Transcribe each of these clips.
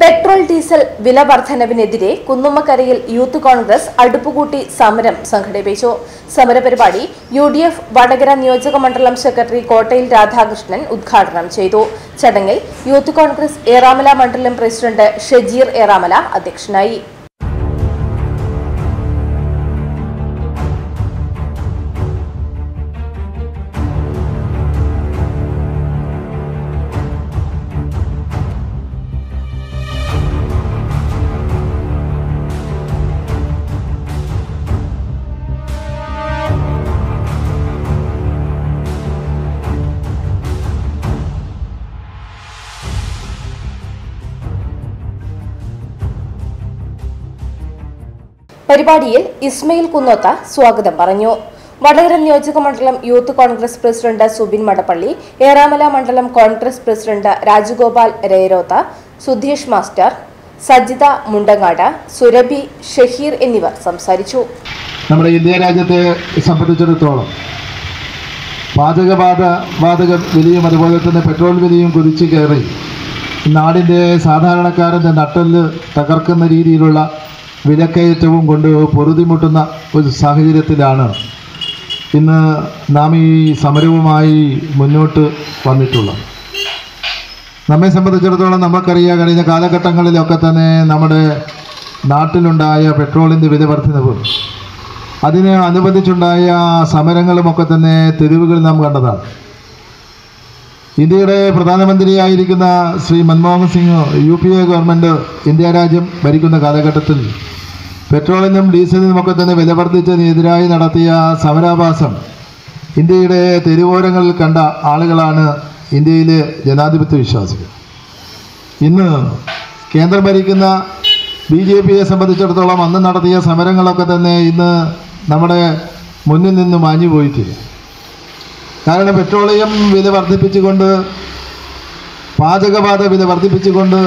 Petrol diesel വില വർധനവിനെതിരെ കുന്നുമ്മക്കരയിൽ youth Congress അടുപ്പുകൂട്ടി സമരം സംഘടിപ്പിച്ചു. സമരപരിപാടി യു ഡി എഫ് വടകര നിയോജക മണ്ഡലം സെക്രട്ടറി കോട്ടയിൽ രാധാകൃഷ്ണൻ ഉദ്ഘാടനം ചെയ്തു. ചടങ്ങിൽ യൂത്ത് കോൺഗ്രസ് ഏറാമല മണ്ഡലം പ്രസിഡന്റ് ഷജീർ ഏറാമല അധ്യക്ഷനായി. പരിപാടിയിൽ ഇസ്മയിൽ കുന്നോത്ത സ്വാഗതം പറഞ്ഞു. വടകര നിയോജക മണ്ഡലം യൂത്ത് കോൺഗ്രസ് പ്രസിഡന്റ് സുബിൻ മടപ്പള്ളി ഏറാമല മണ്ഡലം കോൺഗ്രസ് പ്രസിഡന്റ് രാജഗോപാൽ രേരോത്ത സുധീഷ് മാസ്റ്റർ സജിത മുണ്ടങ്ങാട സുരഭി ഷഹീർ എന്നിവർ സംസാരിച്ചു. നമ്മുടെ ഇന്ത്യ രാജ്യത്തെ സംബന്ധിച്ചിടത്തോളം പാചകബാധ വാതക വിലയും അതുപോലെ തന്നെ പെട്രോൾ വിലയും കുതിച്ചു കയറി നാടിന്റെ സാധാരണക്കാരന്റെ നട്ടൽ തകർക്കുന്ന രീതിയിലുള്ള വിലക്കയറ്റവും കൊണ്ട് പൊറുതിമുട്ടുന്ന ഒരു സാഹചര്യത്തിലാണ് ഇന്ന് നാം ഈ സമരവുമായി മുന്നോട്ട് വന്നിട്ടുള്ളത്. നമ്മെ സംബന്ധിച്ചിടത്തോളം നമുക്കറിയാം കഴിഞ്ഞ കാലഘട്ടങ്ങളിലൊക്കെ തന്നെ നമ്മുടെ നാട്ടിലുണ്ടായ പെട്രോളിന്റെ വില വർദ്ധനവ് അതിനെ അനുബന്ധിച്ചുണ്ടായ സമരങ്ങളുമൊക്കെ തന്നെ തെരുവുകൾ നാം കണ്ടതാണ്. ഇന്ത്യയുടെ പ്രധാനമന്ത്രിയായിരിക്കുന്ന Shri Manmohan Singh U P A government India രാജ്യം ഭരിക്കുന്ന കാലഘട്ടത്തിൽ പെട്രോളിനും ഡീസലിനും ഒക്കെ തന്നെ വില വർദ്ധിച്ചതിനെതിരായി നടത്തിയ സമരാഭാസം ഇന്ത്യയുടെ തെരുവോരങ്ങളിൽ കണ്ട ആളുകളാണ് ഇന്ത്യയിലെ ജനാധിപത്യ വിശ്വാസികൾ. ഇന്ന് കേന്ദ്രം ഭരിക്കുന്ന ബി ജെ പിയെ സംബന്ധിച്ചിടത്തോളം അന്ന് നടത്തിയ സമരങ്ങളൊക്കെ തന്നെ ഇന്ന് നമ്മുടെ മുന്നിൽ നിന്ന് മാഞ്ഞു പോയിട്ടില്ല കാരണം പെട്രോളിയം വില വർദ്ധിപ്പിച്ചുകൊണ്ട് പാചകവാത വില വർദ്ധിപ്പിച്ചുകൊണ്ട്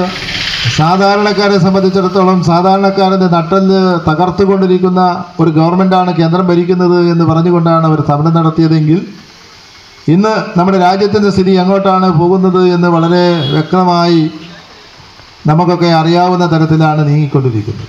സാധാരണക്കാരെ സംബന്ധിച്ചിടത്തോളം സാധാരണക്കാരന്റെ നട്ടൽ തകർത്തുകൊണ്ടിരിക്കുന്ന ഒരു ഗവൺമെന്റാണ് കേന്ദ്രം ഭരിക്കുന്നത് എന്ന് പറഞ്ഞുകൊണ്ടാണ് അവർ സമരം നടത്തിയതെങ്കിൽ ഇന്ന് നമ്മുടെ രാജ്യത്തിന്റെ സ്ഥിതി എങ്ങോട്ടാണ് പോകുന്നത് എന്ന് വളരെ വ്യക്തമായി നമുക്കൊക്കെ അറിയാവുന്ന തരത്തിലാണ് നീങ്ങിക്കൊണ്ടിരിക്കുന്നത്.